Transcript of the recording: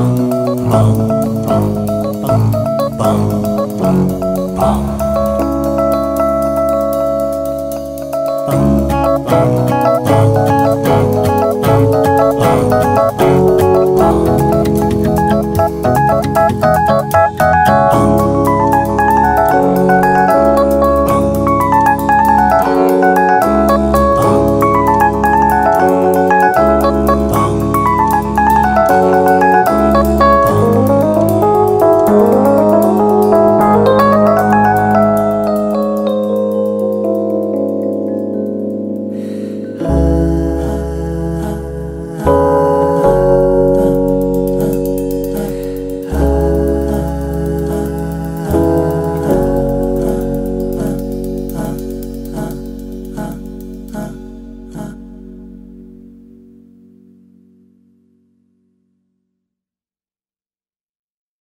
Bum, bum.